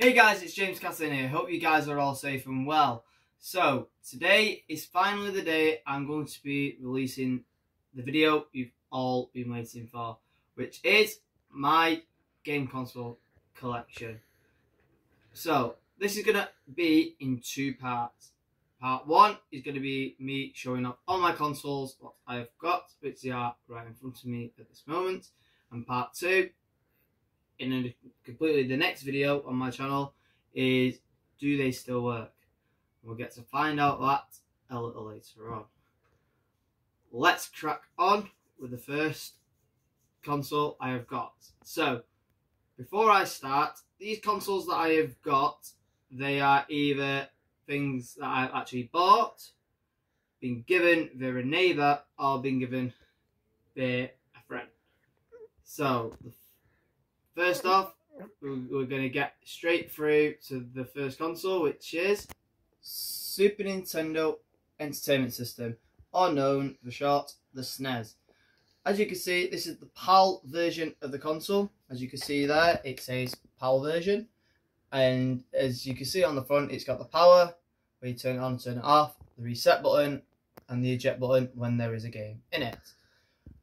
Hey guys, it's James Cassin here. Hope you guys are all safe and well. So, today is finally the day I'm going to be releasing the video you've all been waiting for, which is my game console collection. So, this is going to be in two parts. Part one is going to be me showing off all my consoles, what I have got, which they are right in front of me at this moment. And part two in a completely the next video on my channel is do they still work? We'll get to find out that a little later on. Let's crack on with the first console I have got. So, before I start, these consoles that I have got, they are either things that I've actually bought, been given via a neighbour, or been given via a friend. So, the First off, we're going to get straight through to the first console, which is Super Nintendo Entertainment System, or known for short, the SNES. As you can see, this is the PAL version of the console. As you can see there, it says PAL version. And as you can see on the front, it's got the power, where you turn it on, turn it off, the reset button, and the eject button when there is a game in it.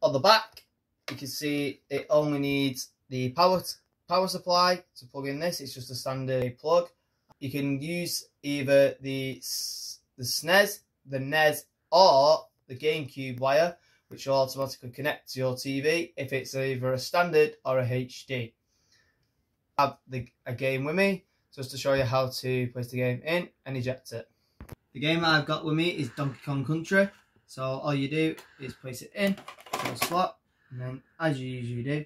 On the back, you can see it only needs the power power supply to plug in this. It's just a standard plug. You can use either the the SNES, the NES, or the GameCube wire, which will automatically connect to your TV if it's either a standard or a HD. I have the, a game with me just to show you how to place the game in and eject it. The game I've got with me is Donkey Kong Country. So all you do is place it in, slot, and then as you usually do,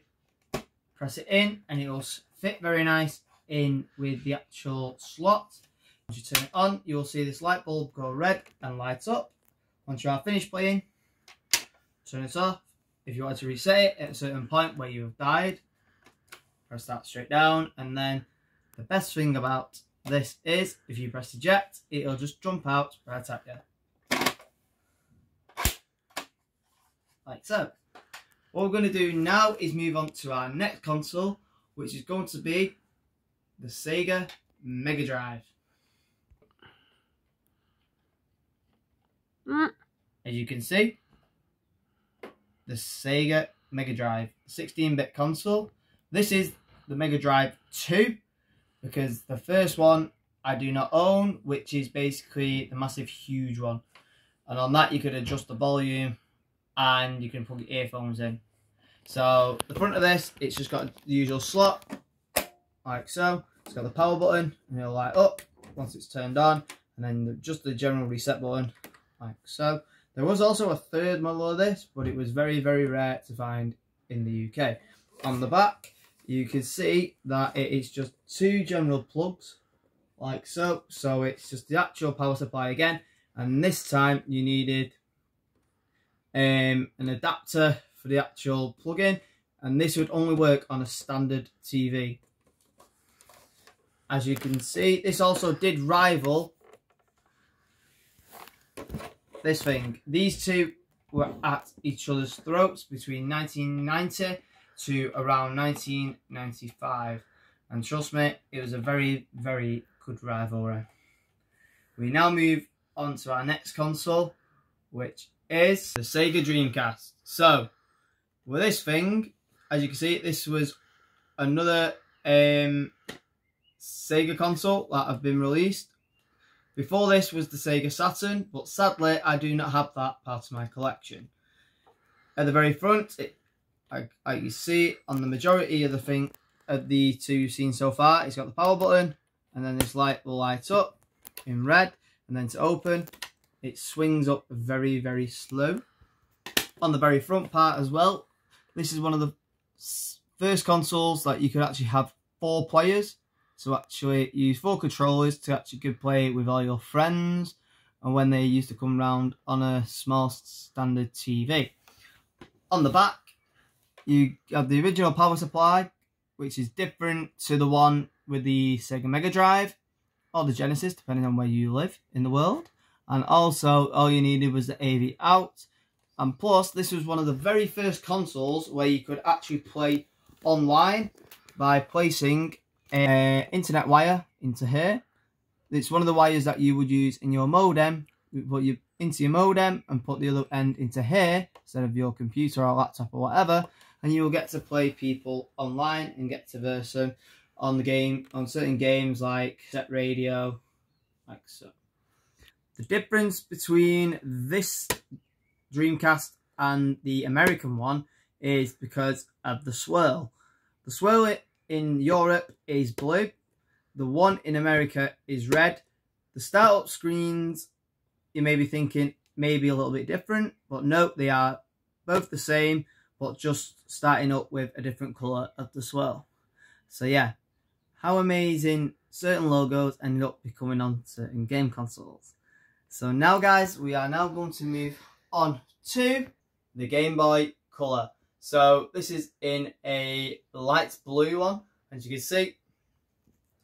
press it in and it will fit very nice in with the actual slot. Once you turn it on, you will see this light bulb go red and light up. Once you are finished playing, turn it off. If you want to reset it at a certain point where you have died, press that straight down. And then the best thing about this is if you press eject, it'll just jump out right at you. Like so. What we're going to do now is move on to our next console, which is going to be the Sega Mega Drive. Mm. As you can see, the Sega Mega Drive 16-bit console. This is the Mega Drive 2 because the first one I do not own, which is basically the massive huge one. And on that you could adjust the volume and you can plug your earphones in. So the front of this, it's just got the usual slot, like so. It's got the power button, and it'll light up once it's turned on, and then just the general reset button, like so. There was also a third model of this, but it was very, very rare to find in the UK. On the back, you can see that it is just two general plugs, like so. So it's just the actual power supply again, and this time you needed um, an adapter for the actual plug-in and this would only work on a standard TV. As you can see, this also did rival this thing. These two were at each other's throats between 1990 to around 1995. And trust me, it was a very, very good rivalry. We now move on to our next console, which is the Sega Dreamcast. So, with this thing, as you can see, this was another um, Sega console that have been released. Before this was the Sega Saturn, but sadly I do not have that part of my collection. At the very front, it, like, you see on the majority of the thing, of the two seen so far, it's got the power button, and then this light will light up in red, and then to open, it swings up very, very slow. On the very front part as well, this is one of the first consoles that you could actually have four players. So actually use four controllers to actually could play with all your friends and when they used to come round on a small standard TV. On the back, you have the original power supply, which is different to the one with the Sega Mega Drive or the Genesis, depending on where you live in the world. And also, all you needed was the AV out and plus, this was one of the very first consoles where you could actually play online by placing an internet wire into here. It's one of the wires that you would use in your modem. You put you into your modem and put the other end into here instead of your computer or laptop or whatever, and you will get to play people online and get to verse them on the game on certain games like set radio, like so. The difference between this Dreamcast and the American one is because of the swirl. The swirl in Europe is blue. The one in America is red. The startup screens, you may be thinking, maybe a little bit different, but no, they are both the same, but just starting up with a different colour of the swirl. So yeah, how amazing certain logos ended up becoming on certain game consoles. So now guys, we are now going to move on to the Game Boy Color. So this is in a light blue one, as you can see.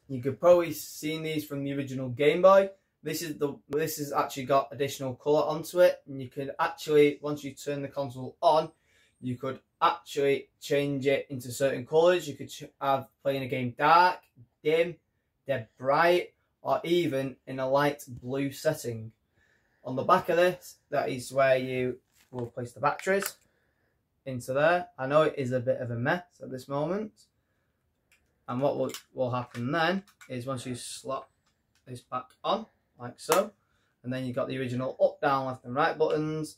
You could probably seen these from the original Game Boy. This is the this has actually got additional colour onto it, and you could actually once you turn the console on, you could actually change it into certain colours. You could have playing a game dark, dim, dead bright, or even in a light blue setting. On the back of this, that is where you will place the batteries into there. I know it is a bit of a mess at this moment. And what will, will happen then is once you slot this back on, like so, and then you've got the original up, down, left and right buttons,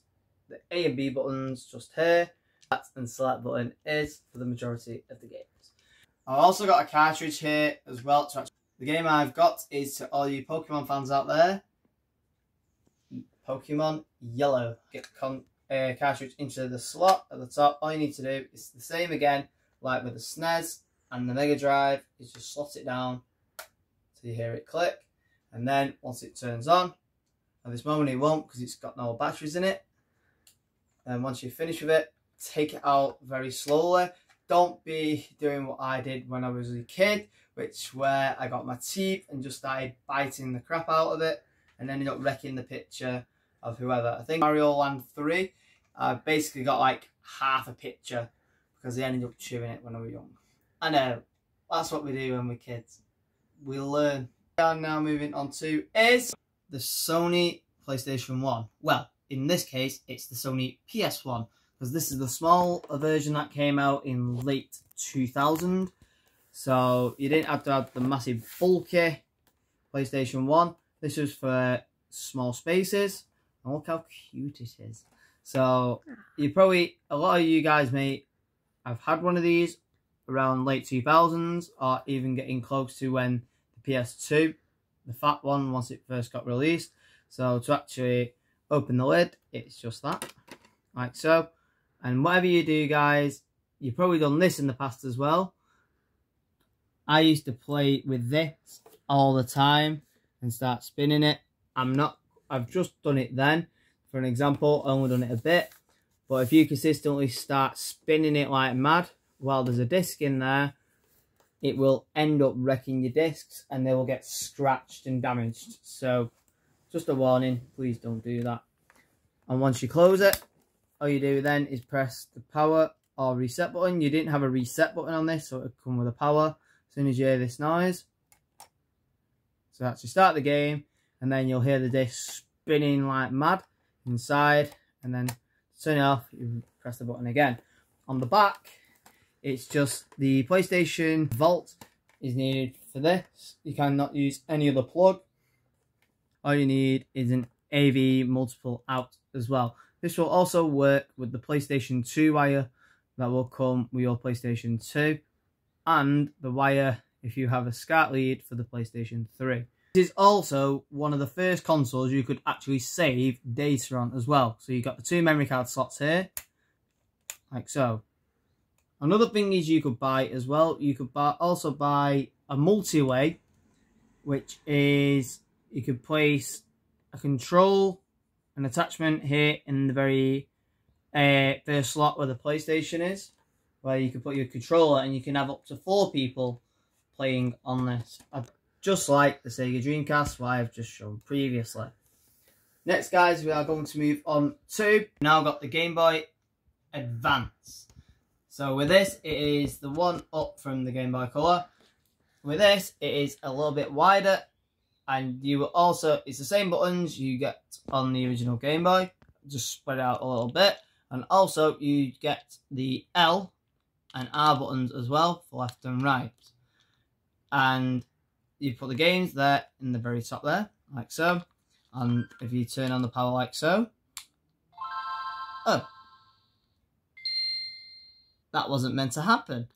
the A and B buttons just here, that and select button is for the majority of the games. I've also got a cartridge here as well. The game I've got is to all you Pokemon fans out there, Pokemon Yellow. Get con uh, cartridge into the slot at the top. All you need to do is the same again, like with the SNES and the Mega Drive, is just slot it down so you hear it click. And then once it turns on, at this moment it won't because it's got no batteries in it. And once you finish with it, take it out very slowly. Don't be doing what I did when I was a kid, which where I got my teeth and just started biting the crap out of it and ended up wrecking the picture of whoever. I think Mario Land 3, I basically got like half a picture because they ended up chewing it when I was young. I know, that's what we do when we're kids. We learn. We are now moving on to is the Sony PlayStation 1. Well, in this case, it's the Sony PS1 because this is the small version that came out in late 2000. So you didn't have to have the massive bulky PlayStation 1. This was for small spaces. And look how cute it is. So you ah. probably, a lot of you guys may have had one of these around late 2000s or even getting close to when the PS2, the fat one, once it first got released. So to actually open the lid, it's just that, like so. And whatever you do, guys, you've probably done this in the past as well. I used to play with this all the time and start spinning it. I'm not I've just done it then. For an example, only done it a bit. But if you consistently start spinning it like mad while there's a disc in there, it will end up wrecking your discs and they will get scratched and damaged. So just a warning, please don't do that. And once you close it, all you do then is press the power or reset button. You didn't have a reset button on this, so it would come with a power as soon as you hear this noise. So that's to start the game and then you'll hear the disc spinning like mad inside and then turn it off you press the button again. On the back it's just the PlayStation Vault is needed for this. You cannot use any other plug. All you need is an AV multiple out as well. This will also work with the PlayStation 2 wire that will come with your PlayStation 2 and the wire if you have a SCART lead for the PlayStation 3 this is also one of the first consoles you could actually save data on as well. So you've got the two memory card slots here, like so. Another thing is you could buy as well, you could buy, also buy a multi-way, which is you could place a control, an attachment here in the very uh, first slot where the PlayStation is, where you can put your controller and you can have up to four people playing on this. Just like the Sega Dreamcast, what I've just shown previously. Next, guys, we are going to move on to, now got the Game Boy Advance. So with this, it is the one up from the Game Boy Color, with this, it is a little bit wider and you will also, it's the same buttons you get on the original Game Boy, just spread out a little bit. And also you get the L and R buttons as well for left and right. And you put the games there in the very top there, like so. And if you turn on the power like so, oh, that wasn't meant to happen.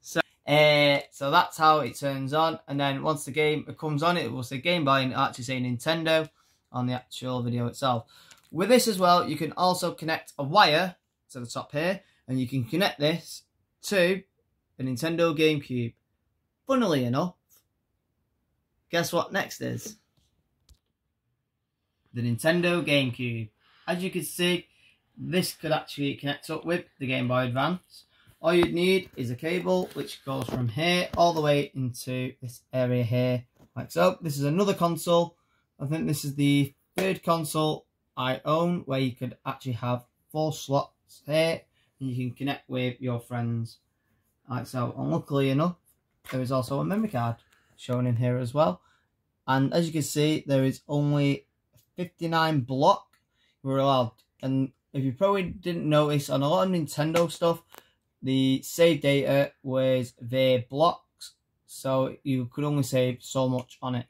So, uh, so that's how it turns on. And then once the game comes on, it will say Game Boy and actually say Nintendo on the actual video itself. With this as well, you can also connect a wire to the top here, and you can connect this to a Nintendo GameCube. Funnily enough, guess what next is? The Nintendo GameCube. As you can see, this could actually connect up with the Game Boy Advance. All you'd need is a cable which goes from here all the way into this area here, like so. This is another console. I think this is the third console I own where you could actually have four slots here and you can connect with your friends like so. And luckily enough, there is also a memory card shown in here as well. And as you can see, there is only 59 block we're allowed. And if you probably didn't notice, on a lot of Nintendo stuff, the save data was their blocks. So you could only save so much on it.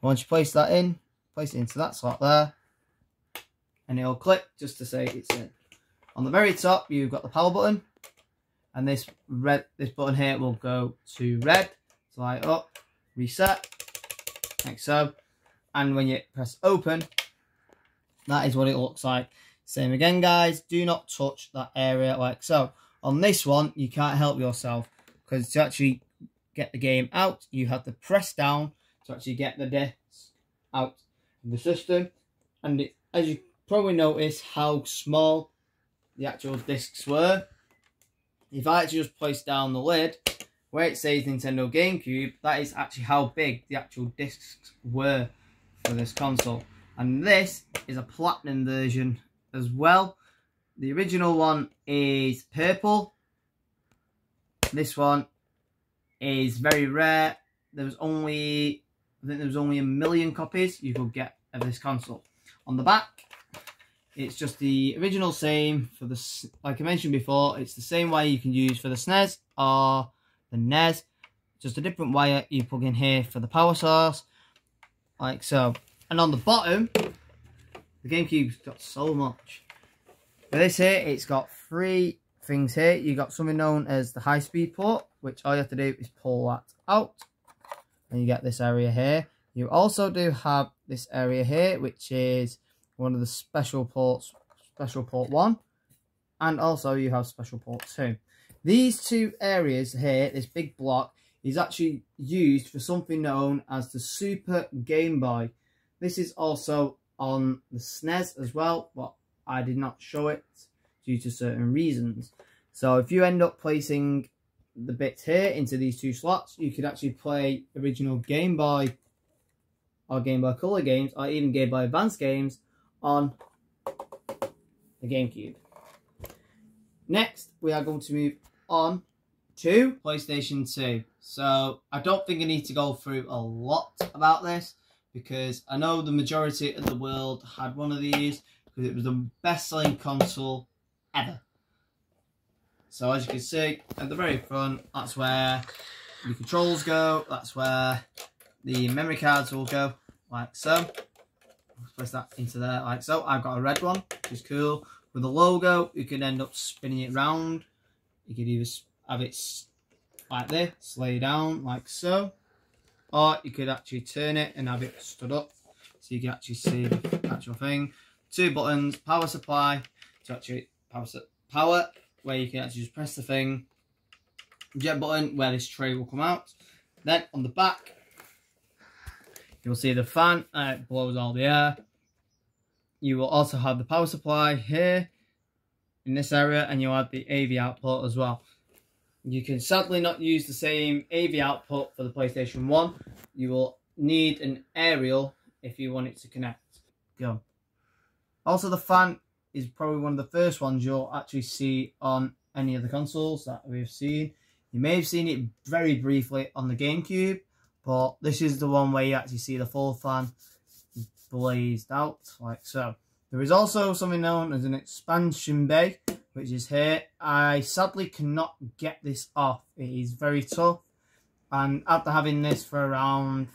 Once you place that in, place it into that slot there. And it'll click just to say it's in. On the very top, you've got the power button. And this red, this button here will go to red. So light up, reset, like so. And when you press open, that is what it looks like. Same again, guys. Do not touch that area like so. On this one, you can't help yourself because to actually get the game out, you have to press down to actually get the discs out of the system. And it, as you probably notice how small the actual discs were, if I actually just place down the lid, where it says Nintendo GameCube, that is actually how big the actual discs were for this console. And this is a platinum version as well. The original one is purple. This one is very rare. There was only, I think there was only a million copies you could get of this console. On the back, it's just the original same for the, like I mentioned before, it's the same wire you can use for the SNES or the NES. Just a different wire you plug in here for the power source, like so. And on the bottom, the GameCube's got so much. For this here, it's got three things here. You got something known as the high-speed port, which all you have to do is pull that out. And you get this area here. You also do have this area here, which is one of the special ports, special port 1. And also you have special port 2. These two areas here, this big block, is actually used for something known as the Super Game Boy. This is also on the SNES as well, but I did not show it due to certain reasons. So if you end up placing the bits here into these two slots, you could actually play original Game Boy or Game Boy Color games or even Game Boy Advance games on the GameCube. Next, we are going to move on to PlayStation 2. So I don't think I need to go through a lot about this because I know the majority of the world had one of these because it was the best-selling console ever. So as you can see at the very front, that's where the controls go, that's where the memory cards will go, like so. Place that into there like so. I've got a red one, which is cool. With the logo, you can end up spinning it round. You could either have it like this, lay down like so or you could actually turn it and have it stood up so you can actually see the actual thing. Two buttons, power supply to actually power, power where you can actually just press the thing, jet button where this tray will come out. Then on the back, you'll see the fan, uh, it blows all the air. You will also have the power supply here in this area and you'll have the AV output as well. You can sadly not use the same AV output for the PlayStation 1. You will need an aerial if you want it to connect. Go. Also, the fan is probably one of the first ones you'll actually see on any of the consoles that we've seen. You may have seen it very briefly on the GameCube, but this is the one where you actually see the full fan blazed out, like so. There is also something known as an expansion bay, which is here. I sadly cannot get this off. It is very tough. And after having this for around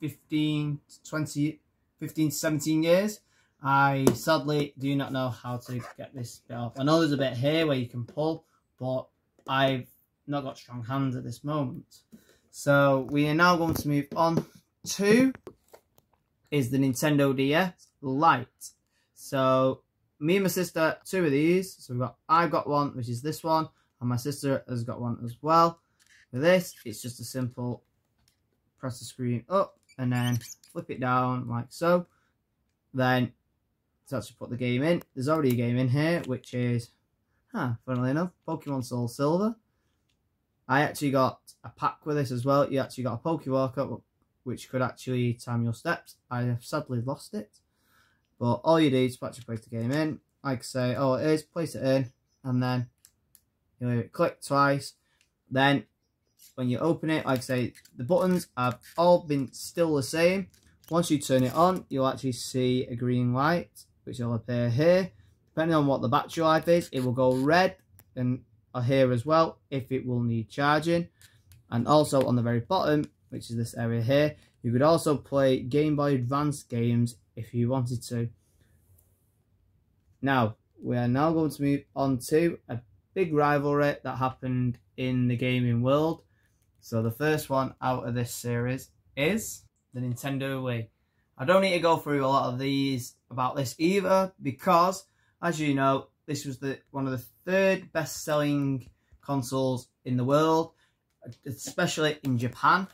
15, to 20, 15, to 17 years, I sadly do not know how to get this bit off. I know there's a bit here where you can pull, but I've not got strong hands at this moment. So we are now going to move on to is the Nintendo DS Lite. So me and my sister, two of these. So we've got, I've got one, which is this one, and my sister has got one as well. With this, it's just a simple press the screen up and then flip it down like so. Then to actually put the game in, there's already a game in here, which is, huh, funnily enough, Pokemon Soul Silver. I actually got a pack with this as well. You actually got a Pokewalker, which could actually time your steps. I have sadly lost it. But all you do is actually place the game in. Like I say, oh it is, place it in, and then you click twice. Then when you open it, like I say, the buttons have all been still the same. Once you turn it on, you'll actually see a green light, which will appear here. Depending on what the battery life is, it will go red and here as well if it will need charging. And also on the very bottom, which is this area here, you could also play Game Boy Advance games if you wanted to. Now, we are now going to move on to a big rivalry that happened in the gaming world. So the first one out of this series is the Nintendo Wii. I don't need to go through a lot of these about this either because, as you know, this was the one of the third best-selling consoles in the world, especially in Japan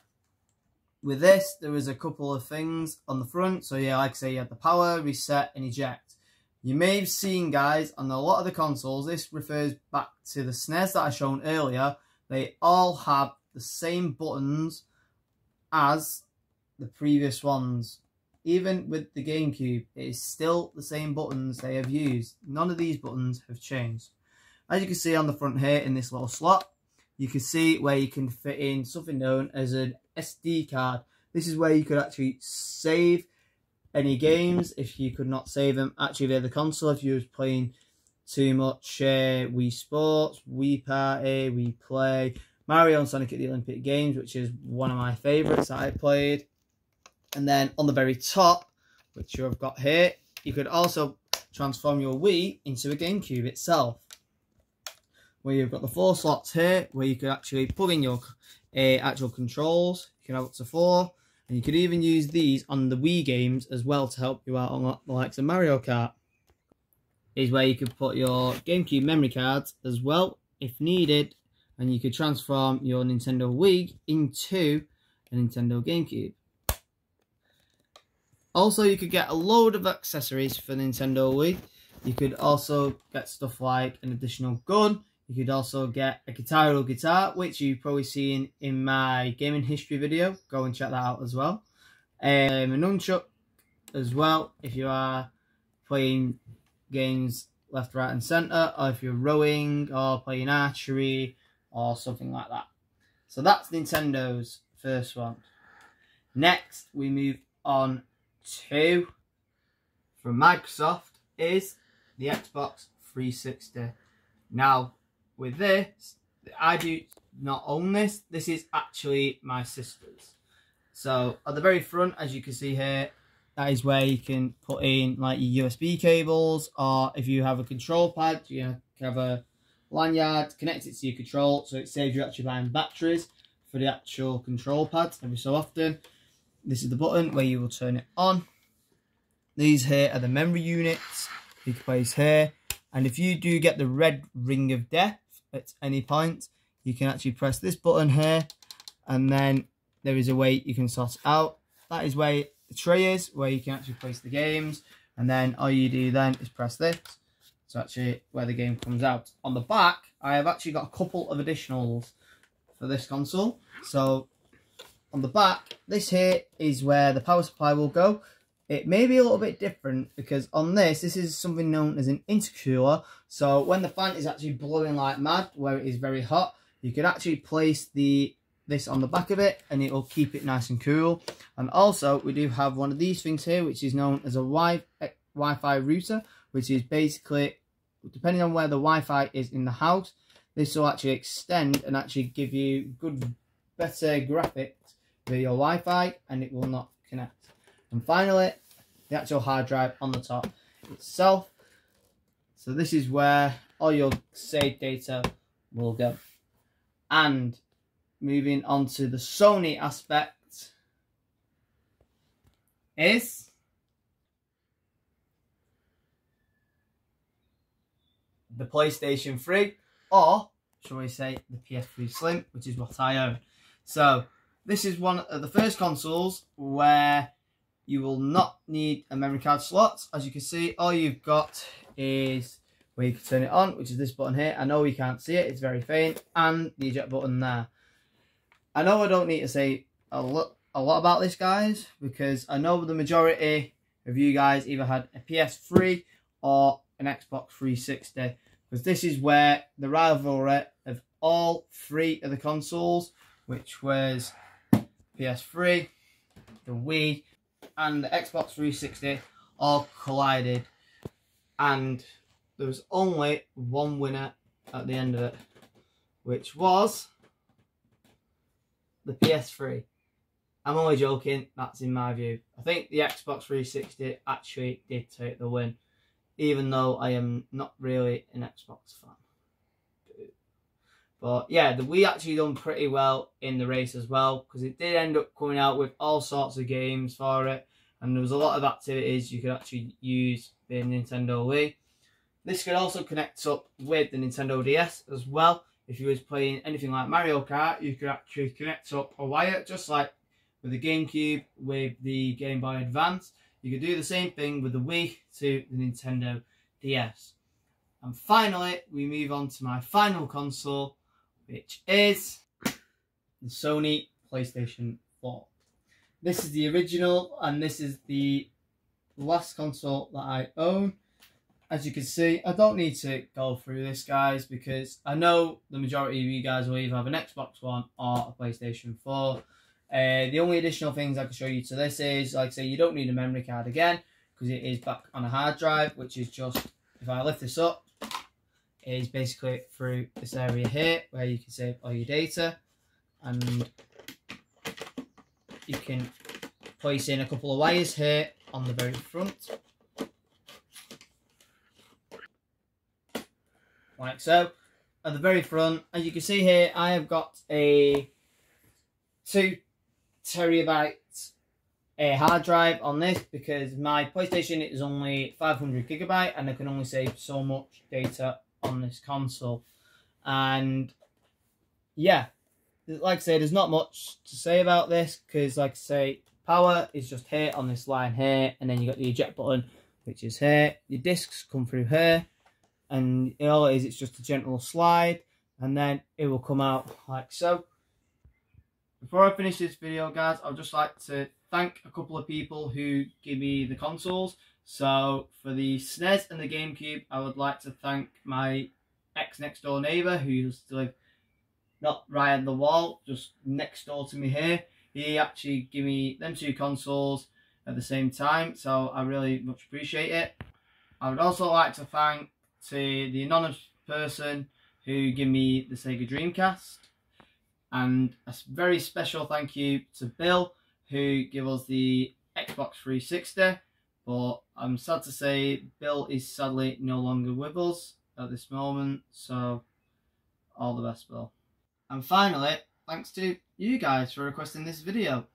with this, there was a couple of things on the front. So yeah, like I say, you had the power, reset, and eject. You may have seen, guys, on a lot of the consoles, this refers back to the SNES that I shown earlier. They all have the same buttons as the previous ones. Even with the GameCube, it is still the same buttons they have used. None of these buttons have changed. As you can see on the front here in this little slot, you can see where you can fit in something known as an SD card. This is where you could actually save any games if you could not save them actually via the console if you was playing too much uh, Wii Sports, Wii Party, Wii Play, Mario and Sonic at the Olympic Games, which is one of my favourites that I played. And then on the very top, which you've got here, you could also transform your Wii into a GameCube itself where you've got the four slots here where you could actually plug in your uh, actual controls. You can have up to four. And you could even use these on the Wii games as well to help you out on the likes of Mario Kart. Is where you could put your GameCube memory cards as well if needed. And you could transform your Nintendo Wii into a Nintendo GameCube. Also, you could get a load of accessories for Nintendo Wii. You could also get stuff like an additional gun. You could also get a Guitar Hero guitar, which you've probably seen in my gaming history video. Go and check that out as well. Um, a nunchuck as well, if you are playing games left, right and centre, or if you're rowing, or playing archery, or something like that. So that's Nintendo's first one. Next, we move on to, from Microsoft, is the Xbox 360. Now, with this, I do not own this. This is actually my sister's. So at the very front, as you can see here, that is where you can put in like your USB cables or if you have a control pad, you have a lanyard, connect it to your control so it saves you actually buying batteries for the actual control pads every so often. This is the button where you will turn it on. These here are the memory units you can place here. And if you do get the red ring of death, at any point. You can actually press this button here and then there is a way you can sort out. That is where the tray is, where you can actually place the games. And then all you do then is press this. It's actually where the game comes out. On the back, I have actually got a couple of additionals for this console. So on the back, this here is where the power supply will go. It may be a little bit different because on this, this is something known as an intercooler. So when the fan is actually blowing like mad, where it is very hot, you can actually place the this on the back of it and it will keep it nice and cool. And also we do have one of these things here which is known as a eh, Wi-Fi router which is basically depending on where the Wi-Fi is in the house this will actually extend and actually give you good better graphics with your Wi-Fi and it will not connect. And finally the actual hard drive on the top itself. So this is where all your saved data will go. And moving on to the Sony aspect is the PlayStation 3 or shall we say the PS3 Slim which is what I own. So this is one of the first consoles where you will not need a memory card slot. As you can see, all you've got is where you can turn it on, which is this button here. I know you can't see it, it's very faint, and the eject button there. I know I don't need to say a lot, a lot about this, guys, because I know the majority of you guys either had a PS3 or an Xbox 360, because this is where the rivalry of all three of the consoles, which was PS3, the Wii, and the Xbox 360 all collided and there was only one winner at the end of it which was the PS3 I'm only joking that's in my view. I think the Xbox 360 actually did take the win even though I am not really an Xbox fan but yeah, the Wii actually done pretty well in the race as well because it did end up coming out with all sorts of games for it, and there was a lot of activities you could actually use the Nintendo Wii. This could also connect up with the Nintendo DS as well. If you was playing anything like Mario Kart, you could actually connect up a wire, just like with the GameCube, with the Game Boy Advance. You could do the same thing with the Wii to the Nintendo DS. And finally, we move on to my final console, which is the Sony PlayStation 4. This is the original and this is the last console that I own. As you can see, I don't need to go through this, guys, because I know the majority of you guys will either have an Xbox One or a PlayStation 4. Uh, the only additional things I can show you to this is, like I say, you don't need a memory card again, because it is back on a hard drive, which is just, if I lift this up, is basically through this area here where you can save all your data. And you can place in a couple of wires here on the very front. Like so. At the very front as you can see here I have got a two terabyte a hard drive on this because my PlayStation is only 500 gigabyte and I can only save so much data on this console. And yeah, like I say, there's not much to say about this because, like I say, power is just here on this line here, and then you got the eject button, which is here. Your discs come through here, and all it is, it's just a gentle slide, and then it will come out like so. Before I finish this video, guys, I'd just like to thank a couple of people who give me the consoles. So for the SNES and the GameCube, I would like to thank my ex next door neighbour who used to live not right on the wall, just next door to me here. He actually gave me them two consoles at the same time, so I really much appreciate it. I would also like to thank to the anonymous person who gave me the Sega Dreamcast, and a very special thank you to Bill who gave us the Xbox 360 but I'm sad to say Bill is sadly no longer with us at this moment. So all the best, Bill. And finally, thanks to you guys for requesting this video.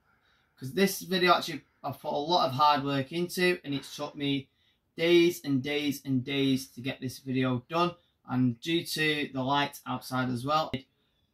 Because this video actually I've put a lot of hard work into and it took me days and days and days to get this video done. And due to the light outside as well,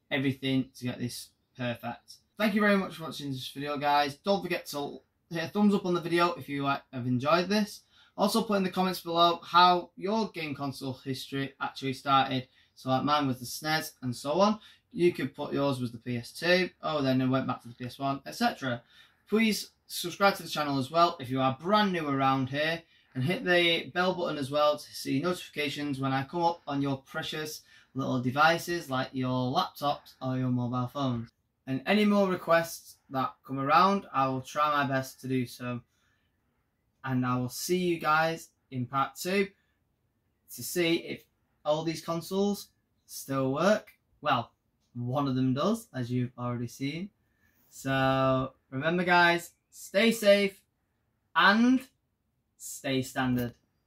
everything to get this perfect. Thank you very much for watching this video guys. Don't forget to hit a thumbs up on the video if you have enjoyed this. Also put in the comments below how your game console history actually started. So like mine was the SNES and so on. You could put yours was the PS2, oh then it went back to the PS1, etc. Please subscribe to the channel as well if you are brand new around here and hit the bell button as well to see notifications when I come up on your precious little devices like your laptops or your mobile phones. And any more requests that come around, I will try my best to do so. And I will see you guys in part two to see if all these consoles still work. Well, one of them does, as you've already seen. So remember, guys, stay safe and stay standard.